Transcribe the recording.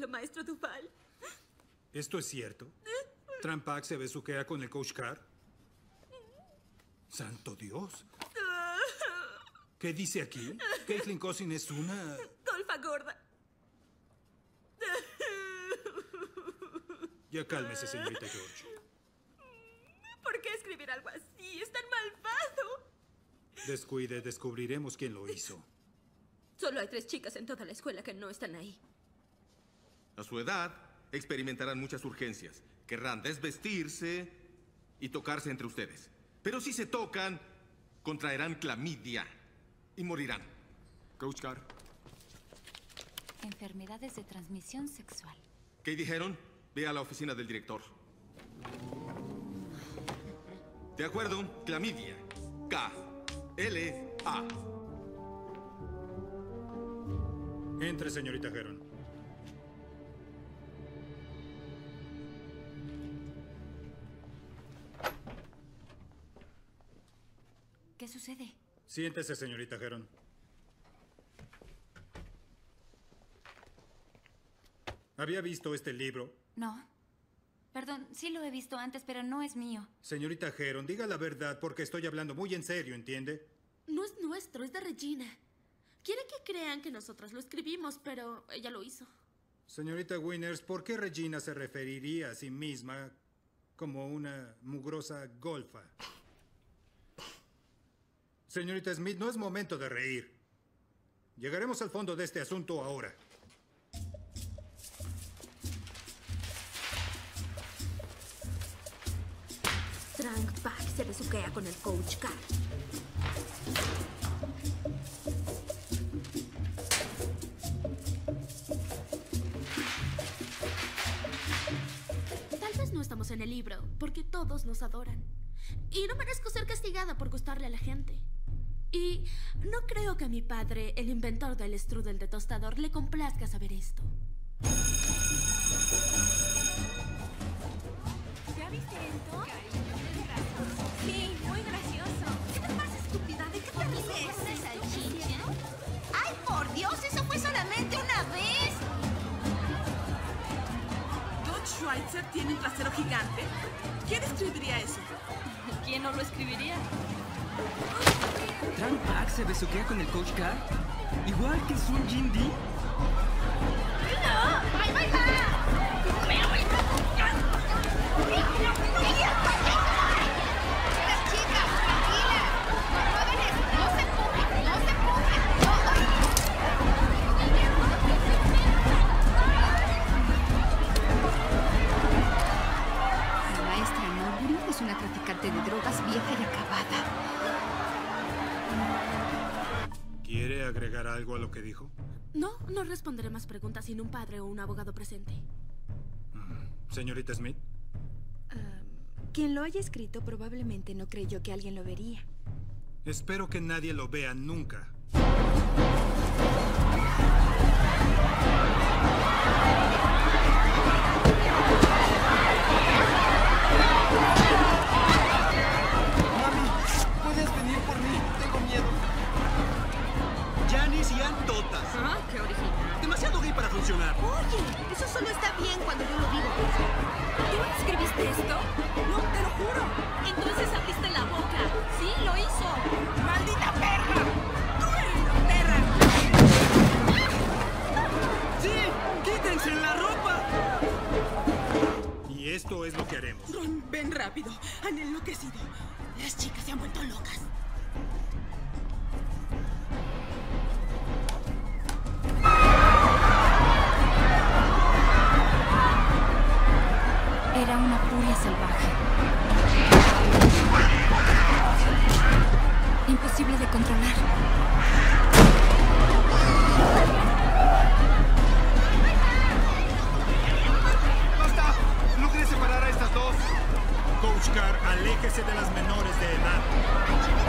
malo, maestro Duval. ¿Esto es cierto? ¿Trampac se besuquea con el Coach Carr? ¡Santo Dios! ¿Qué dice aquí? ¿Caitlin Cousin es una...? Golfa gorda. Ya cálmese, señorita George. ¿Por qué escribir algo así? Es tan malvado. Descuide, descubriremos quién lo hizo. Solo hay tres chicas en toda la escuela que no están ahí. A su edad, experimentarán muchas urgencias. Querrán desvestirse y tocarse entre ustedes. Pero si se tocan, contraerán clamidia y morirán. Coach Carr. Enfermedades de transmisión sexual. ¿Qué dijeron? Ve a la oficina del director. De acuerdo, clamidia. K. L. A. Entre, señorita Heron. Sucede? Siéntese, señorita Heron. ¿Había visto este libro? No. Perdón, sí lo he visto antes, pero no es mío. Señorita Heron, diga la verdad porque estoy hablando muy en serio, ¿entiende? No es nuestro, es de Regina. Quiere que crean que nosotros lo escribimos, pero ella lo hizo. Señorita Winners, ¿por qué Regina se referiría a sí misma como una mugrosa golfa? Señorita Smith, no es momento de reír. Llegaremos al fondo de este asunto ahora. Trank Pack se besuquea con el Coach Carr. Tal vez no estamos en el libro, porque todos nos adoran. Y no merezco ser castigada por gustarle a la gente. Y no creo que a mi padre, el inventor del strudel de tostador, le complazca saber esto. ¿Ya viste esto? Sí, muy gracioso. ¿Qué te pasa, estúpida? ¿De qué te ríes? ¿De salchicha? ¡Ay, por Dios! ¡Eso fue solamente una vez! ¿Dodge Schweitzer tiene un trasero gigante? ¿Quién escribiría eso? ¿Quién no lo escribiría? ¿Tran Pack se besuquea con el Coach Carr? ¿Igual que Sun Jin Di? ¡Ay, bye, Las es una traficante de drogas vieja y acabada. ¿Quiere agregar algo a lo que dijo? No, no responderé más preguntas sin un padre o un abogado presente. Señorita Smith. Quien lo haya escrito probablemente no creyó que alguien lo vería. Espero que nadie lo vea nunca. Para funcionar. Oye, eso solo está bien cuando yo lo digo. ¿Tú escribiste esto? No, te lo juro. Entonces abriste la boca. Sí, lo hizo. ¡Maldita perra! ¡Tú eres la perra! ¡Sí! ¡Quítense la ropa! Y esto es lo que haremos. Ron, ven rápido. Han enloquecido. Las chicas se han vuelto locas. Salvaje. Imposible de controlar. ¡Basta! ¡Logré separar a estas dos! Coach Carr, aléjese de las menores de edad.